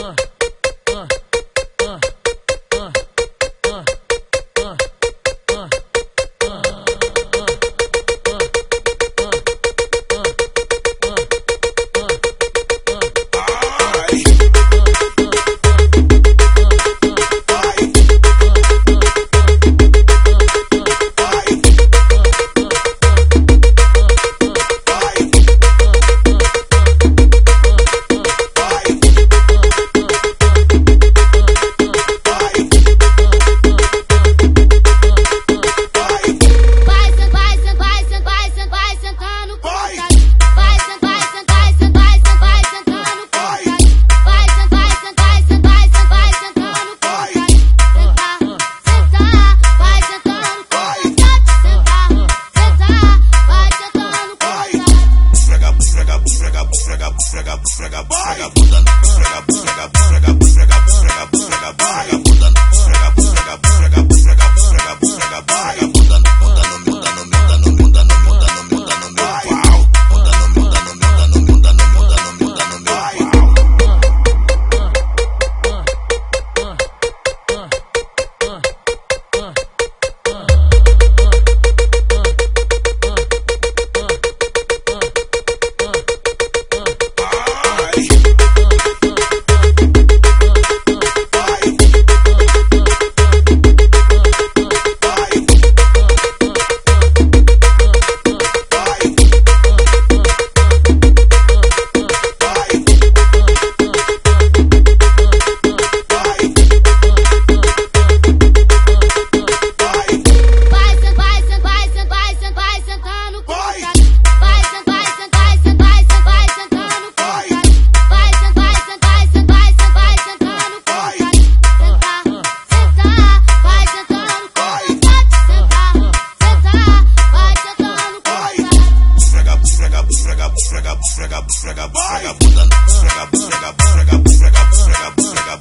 Uh. Fragabunda, fragabunda, fragabunda, fragabunda, fragabunda, fragabunda, fragabunda, fragabunda, fragabunda, esfrega, esfrega, esfrega, esfrega, esfrega, esfrega, esfrega, esfrega, esfrega, esfrega, esfrega,